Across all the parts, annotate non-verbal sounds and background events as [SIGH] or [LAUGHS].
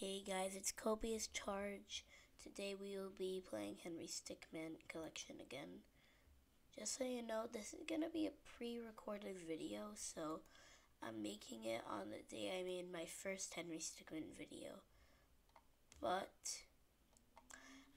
Hey guys, it's Copious Charge. Today we will be playing Henry Stickmin Collection again. Just so you know, this is gonna be a pre-recorded video, so I'm making it on the day I made my first Henry Stickmin video. But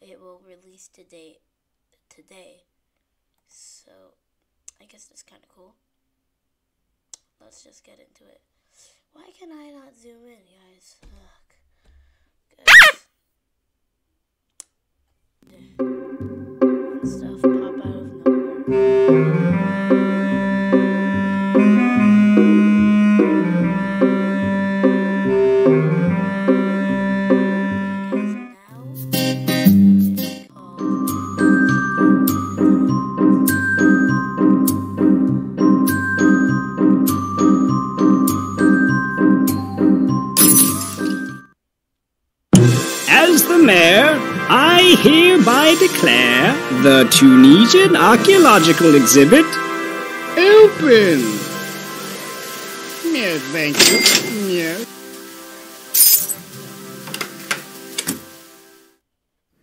it will release today today. So I guess that's kinda cool. Let's just get into it. Why can I not zoom in, guys? Ugh. Good. The Tunisian archaeological exhibit open. Yes, thank you. Yes.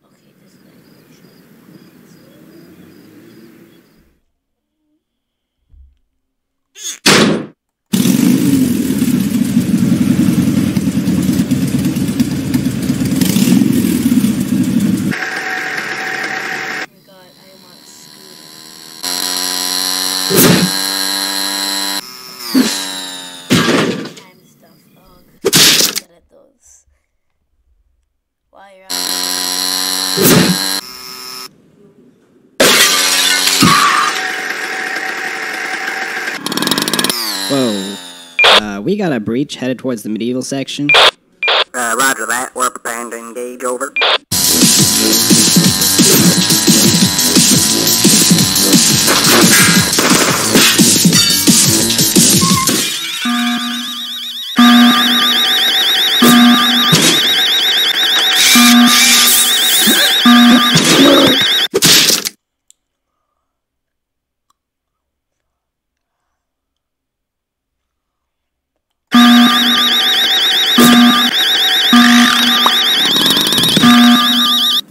Okay, this guy. Oh my god, I am on a scooter. And stuff, dog. Good at those. While you're out. Whoa. Uh, we got a breach headed towards the medieval section. Uh, roger that. We're preparing to engage over.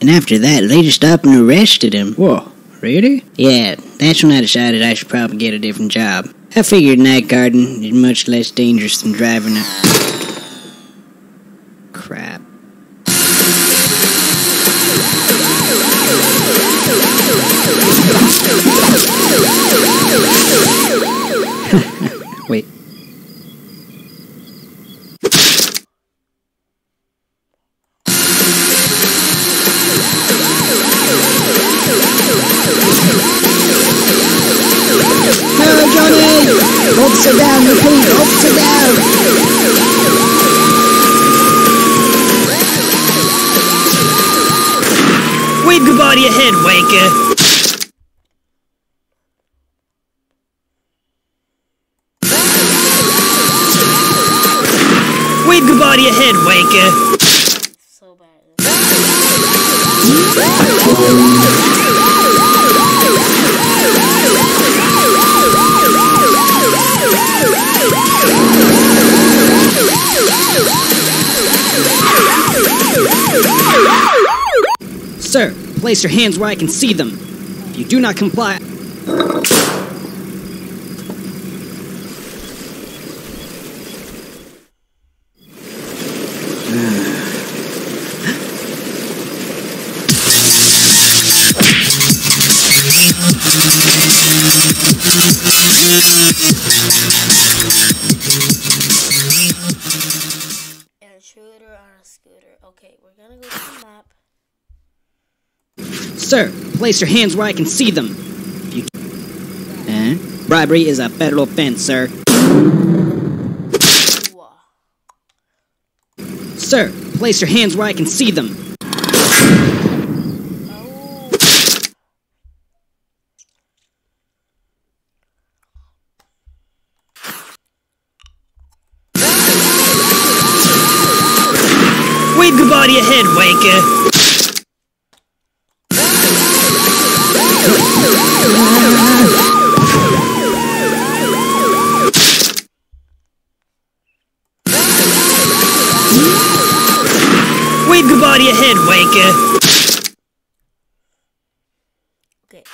And after that, they just up and arrested him. Whoa, really? Yeah, that's when I decided I should probably get a different job. I figured night guarding is much less dangerous than driving a. Crap. [LAUGHS] Wait. Officer down, repeat, officer down! Wave goodbye to your head, wanker. Sir, place your hands where I can see them. If you do not comply. Intruder on a scooter. Okay, we're gonna go to the map. Sir, place your hands where I can see them. You. Huh? Eh? Bribery is a federal offense, sir. Sir, place your hands where I can see them. Oh. Wave goodbye to your head, wanker. Okay.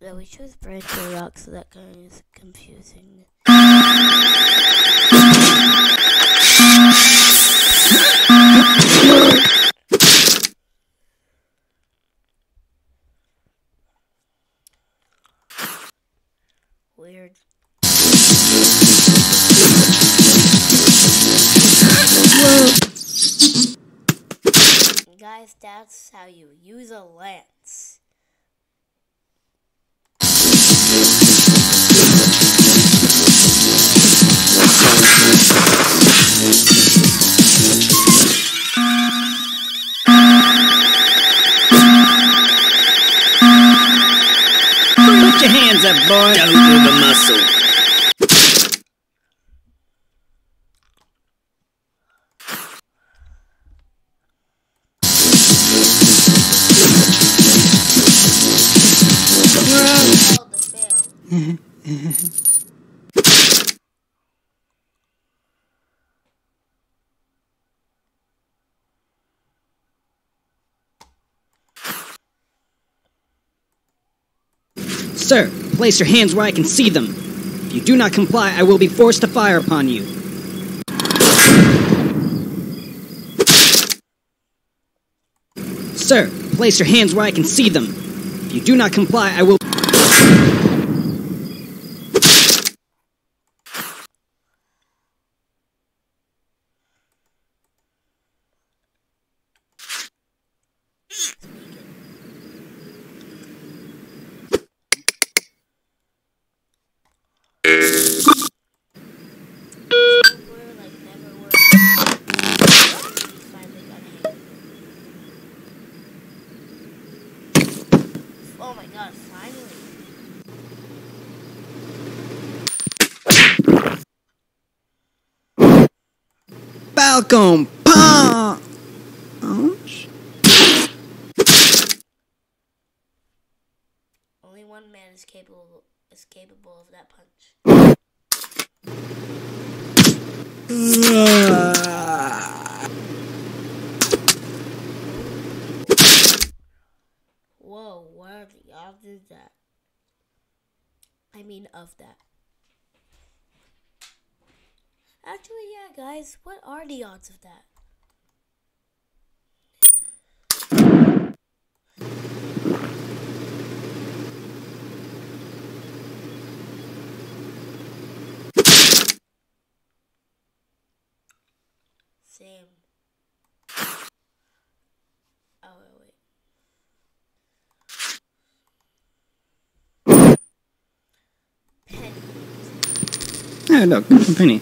Yeah, we chose Branch Rock, so that kind of is confusing. Guys, that's how you use a lance. Put your hands up, boy! Don't move a muscle. Sir, place your hands where I can see them. If you do not comply, I will be forced to fire upon you. Sir, place your hands where I can see them. If you do not comply, I will. We're like never worked. We finally got hit. Oh my god, finally. Falcon Punch! Only one man is capable is capable of that punch. Whoa, what are the odds of that? I mean, of that. Actually, yeah, guys, what are the odds of that? Same. Oh, wait, wait. Penny. Oh, look, Penny.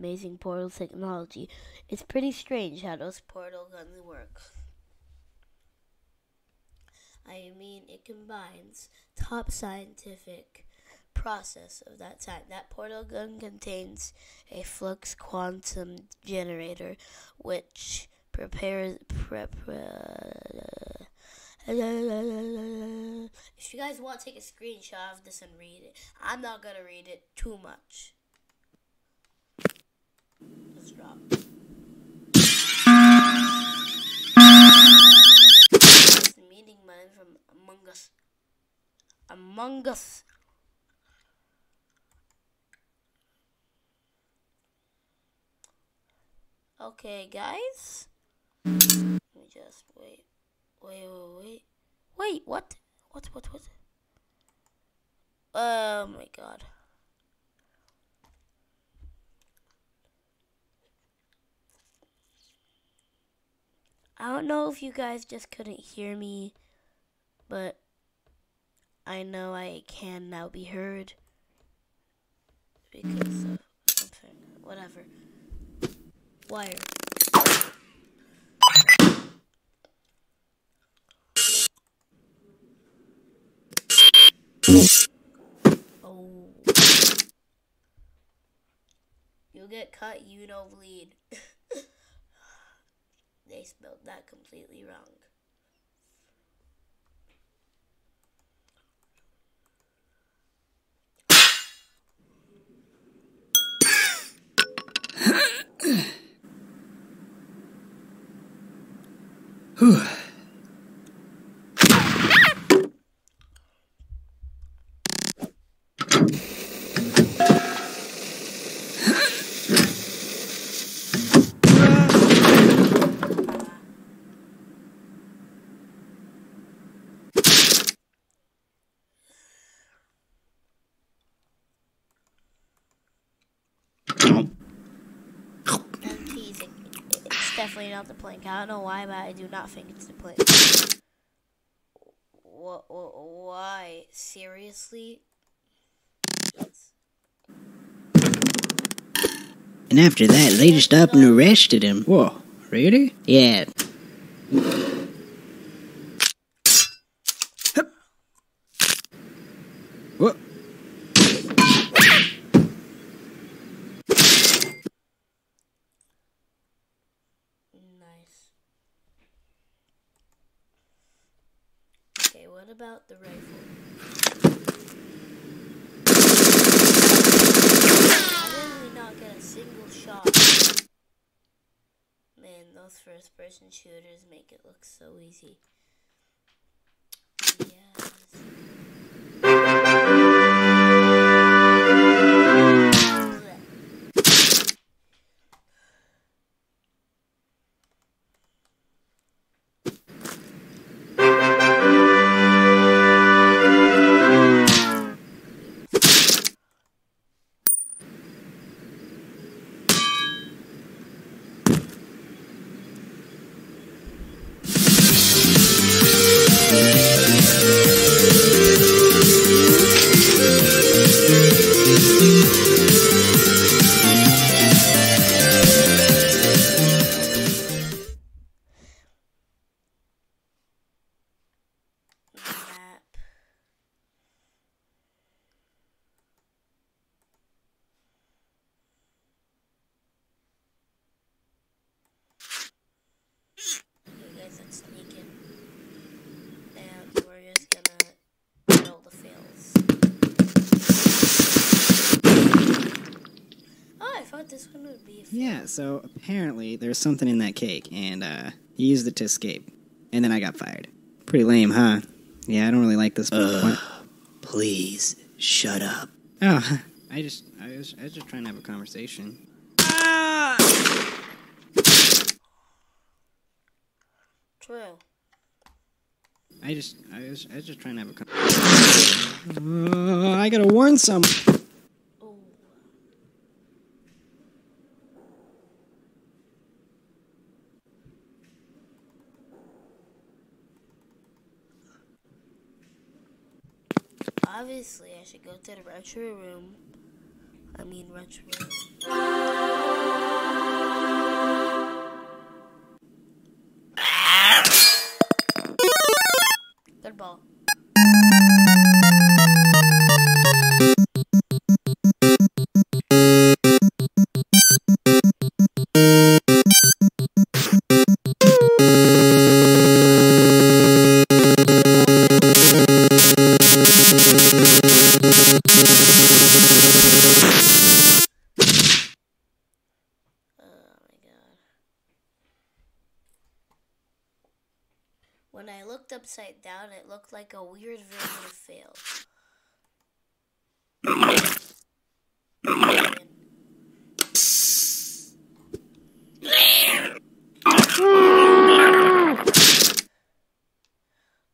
Amazing portal technology. It's pretty strange how those portal guns work. I mean, it combines top scientific process of that time. That portal gun contains a flux quantum generator, which prepares prep. if you guys want to take a screenshot of this and read it, I'm not gonna read it too much. Let's. Meeting man from Among Us. Among Us. Okay, guys. Let me just wait. Wait, wait, wait. Wait, what? What, what, what? Oh my god. I don't know if you guys just couldn't hear me, but I know I can now be heard because something, whatever. Wire. Oh. You'll get cut, you don't bleed. [LAUGHS] they spelled that completely wrong. I'm teasing. It's definitely not the plank. I don't know why, but I do not think it's the plank. What? Why? Seriously? Yes. And after that, they just up and arrested him. Whoa, really? Yeah. What? Nice. Okay, what about the rifle? How did we not get a single shot? Man, those first person shooters make it look so easy. This one would be a. Yeah, so apparently there's something in that cake, and uh, he used it to escape. And then I got fired. Pretty lame, huh? Yeah, I don't really like this. What? Please, shut up. Oh, [LAUGHS] I just, I was, I was just trying to have a conversation. Ah! True. I just, I was, I was just trying to have a conversation. [LAUGHS] Uh, I gotta warn some. Oh. Obviously, I should go to the retro room. I mean, retro room. Ah! Good ball. Upside down, it looked like a weird version of fail.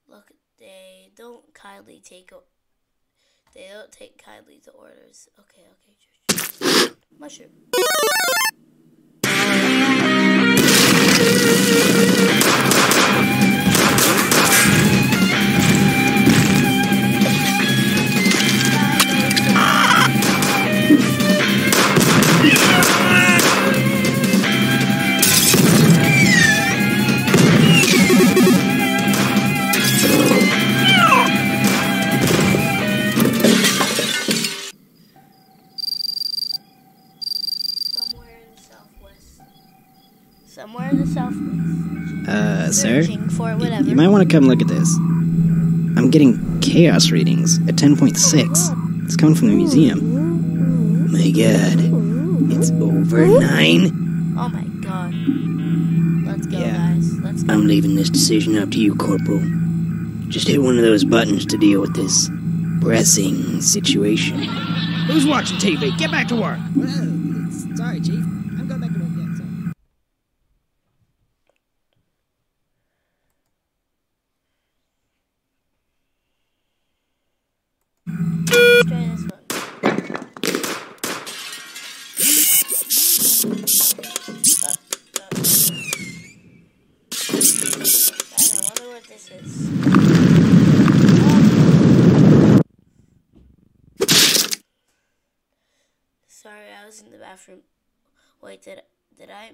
Look, they don't kindly take. They don't take kindly to orders. Okay, okay. Mushroom. Somewhere in the southwest. Uh, sir? For whatever. You might want to come look at this. I'm getting chaos readings at 10.6. It's coming from the museum. My god. It's over nine. Oh my god. Let's go, Yeah. guys. Let's go. I'm leaving this decision up to you, Corporal. Just hit one of those buttons to deal with this pressing situation. Who's watching TV? Get back to work. sorry, Chief. I'm going back to work. Yeah, sorry. Sorry, I was in the bathroom. Wait, did did I?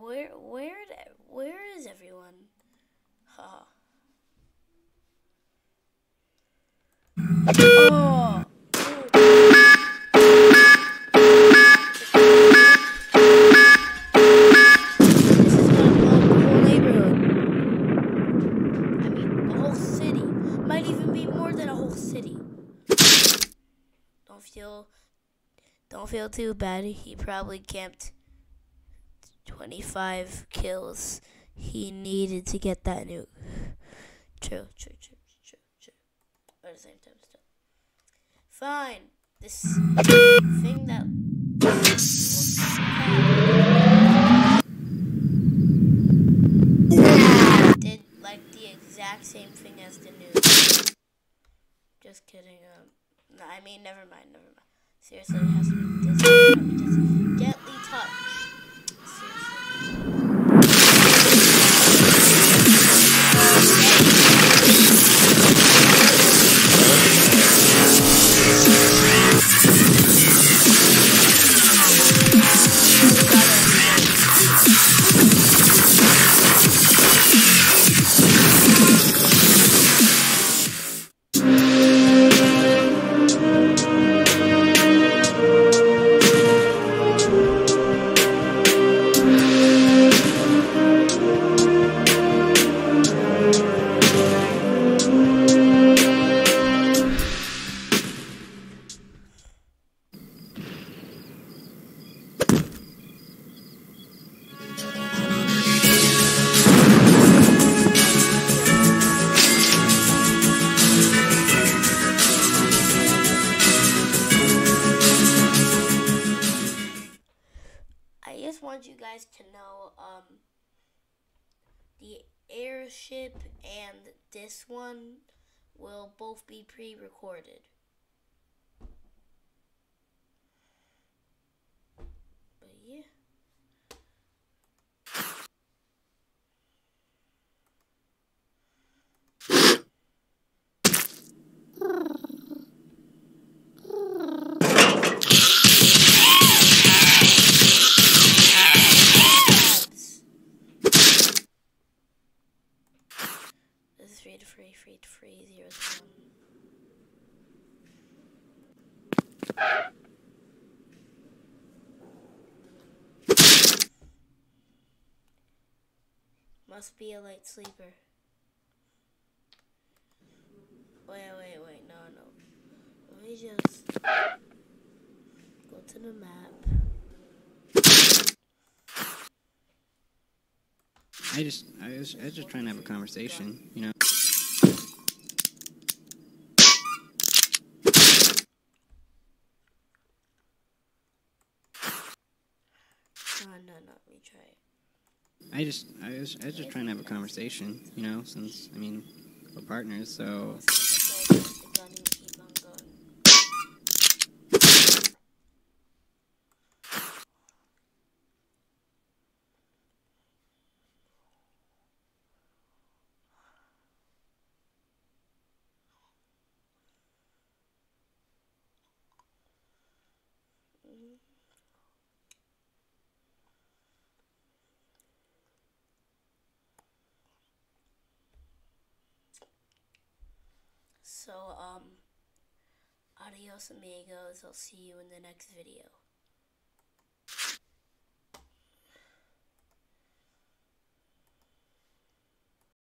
Where where where is everyone? Ha. Oh. This is gonna blow up the whole neighborhood. I mean, the whole city. Might even be more than a whole city. Don't feel, don't feel too bad. He probably camped 25 kills. He needed to get that nuke. [SIGHS] True, true, true, true, true. At the same time, still. Fine. This thing that did like the exact same thing as the news. Just kidding. Um, no, I mean, never mind, never mind. Seriously, it has to be this. Gently touch. Both be pre recorded. But yeah. Tabs. This is free to free, free to free, zero to one. Must be a light sleeper. Wait, wait, wait, no, no. Let me just go to the map. I just, I was, I was just trying to have a conversation, you know. No, no, no, retry it. I just, I was, I was just trying to have a conversation, you know. Since, I mean, we're partners, so So, go with the gun and keep on going. So, um, adios amigos. I'll see you in the next video.